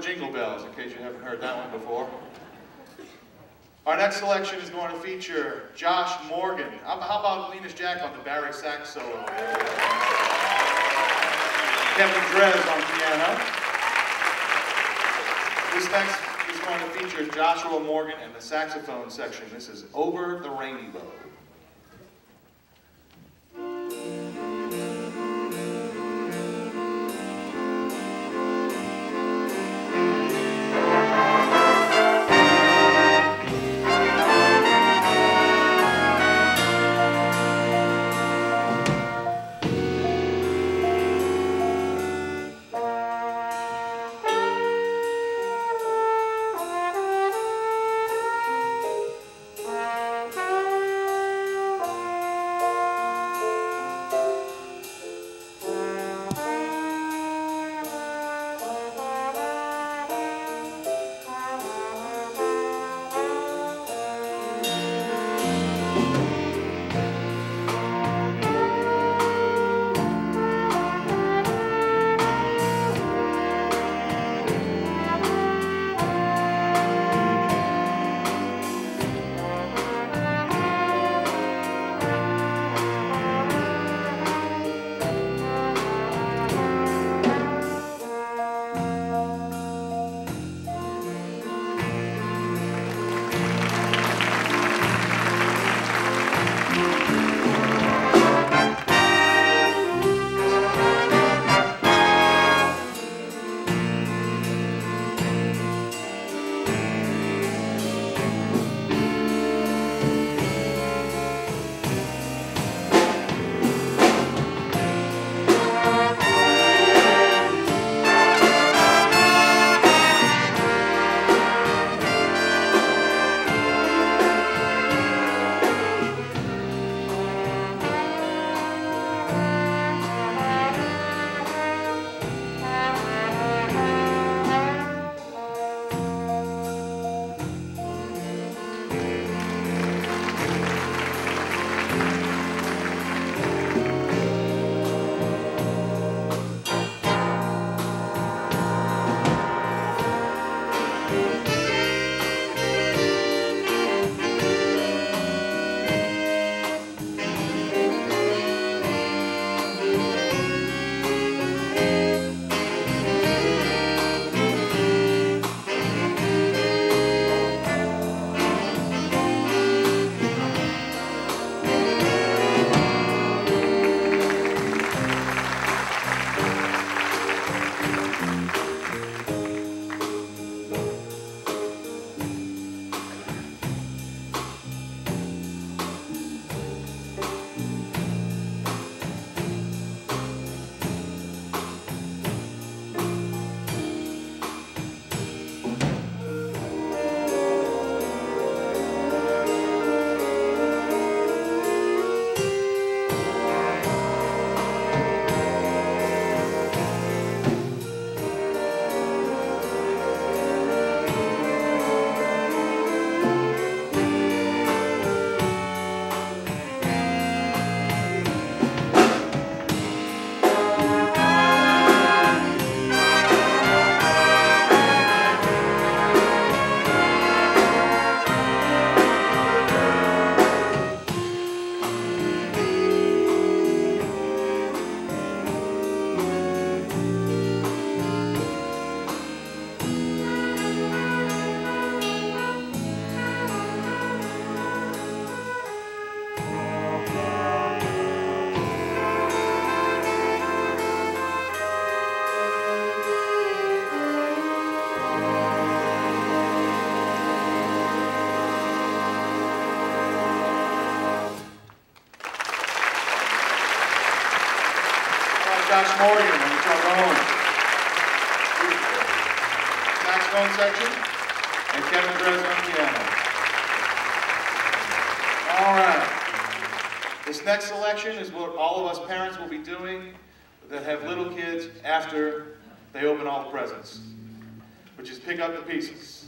Jingle Bells, in case you haven't heard that one before. Our next selection is going to feature Josh Morgan. How about Linus Jack on the bari sax solo? Kevin Drez on piano. This next is going to feature Joshua Morgan and the saxophone section. This is Over the Rainy Josh Morgan on the trombone. Saxophone section, and Kevin Drez on piano. All right. This next selection is what all of us parents will be doing that have little kids after they open all the presents, which is pick up the pieces.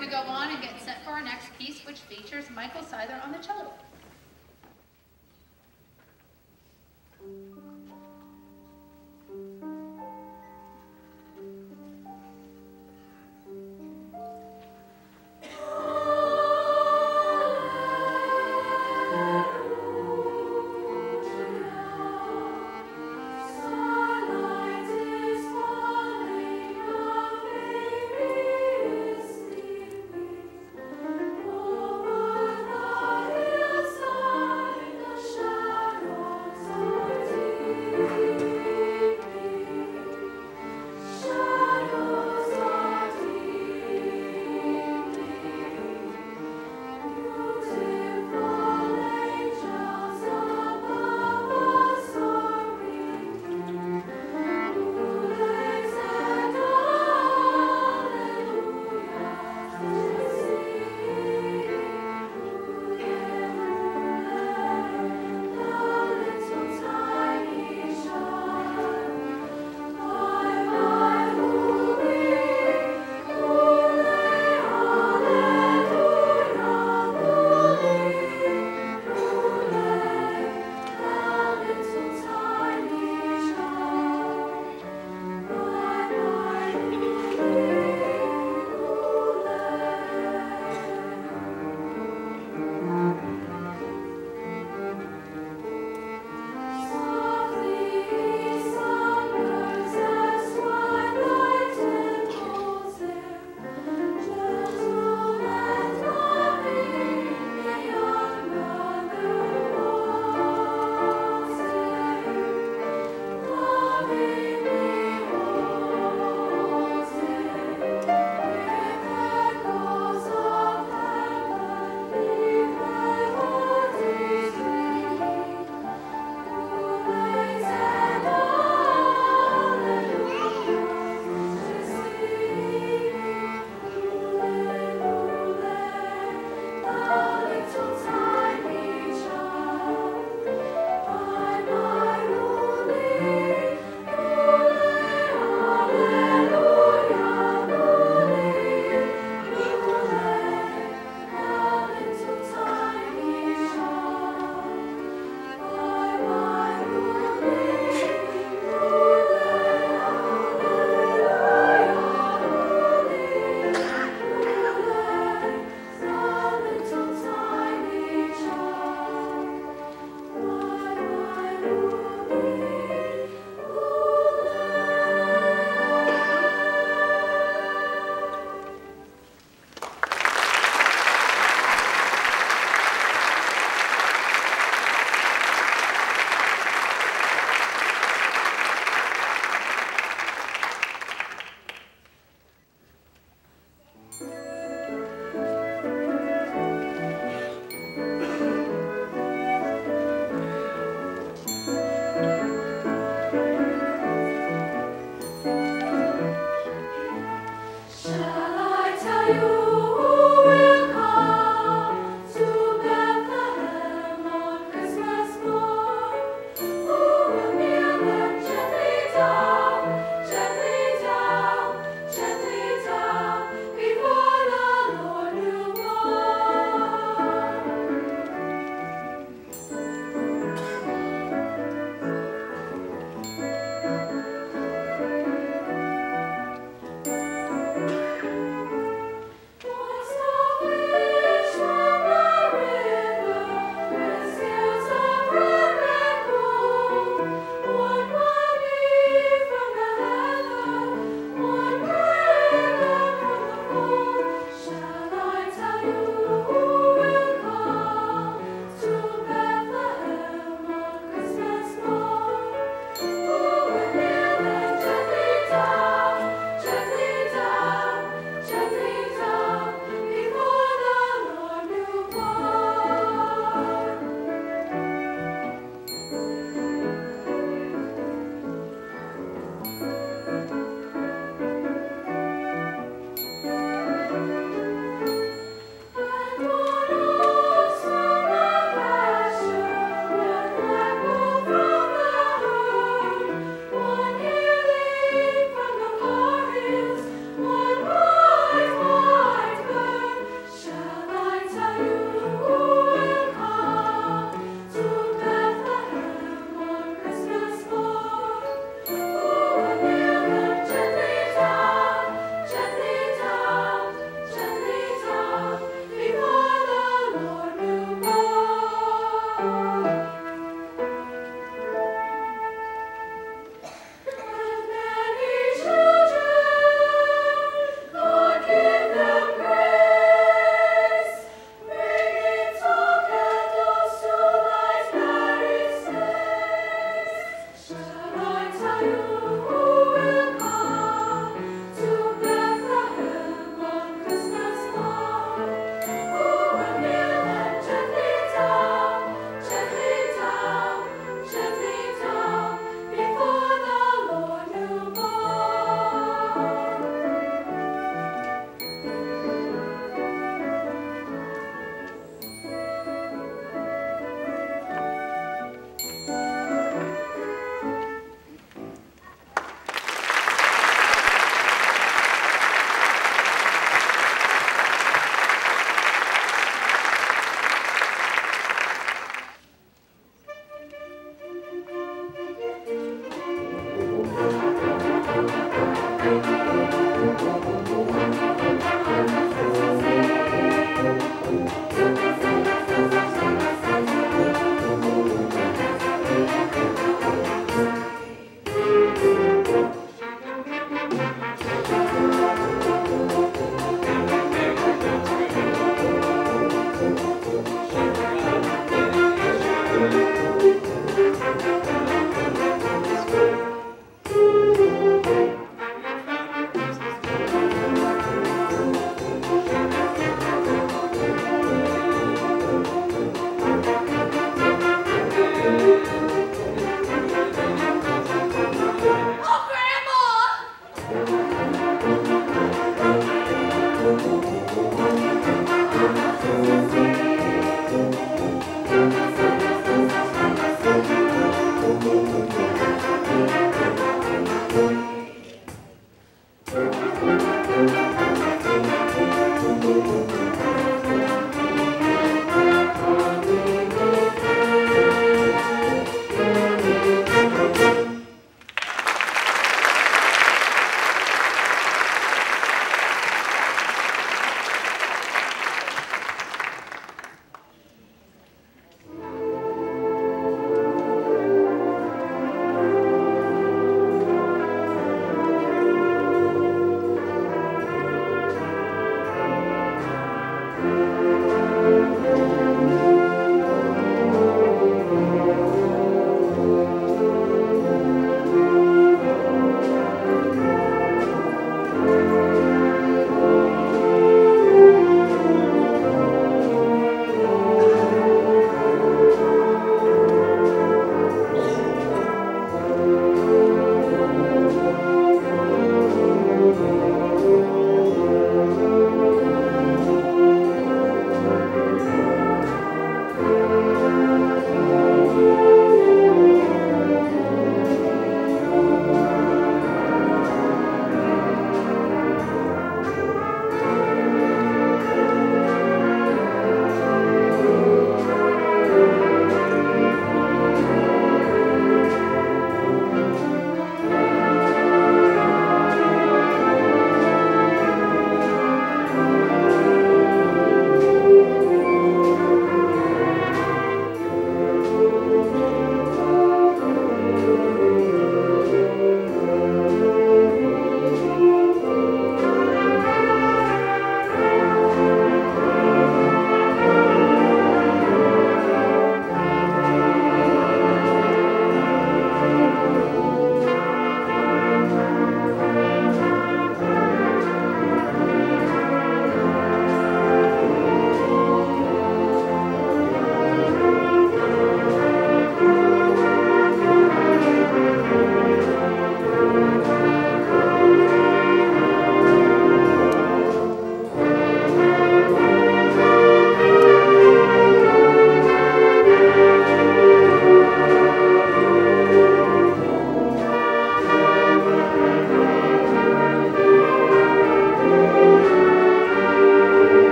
going to go on and get set for our next piece, which features Michael Seither on the cello.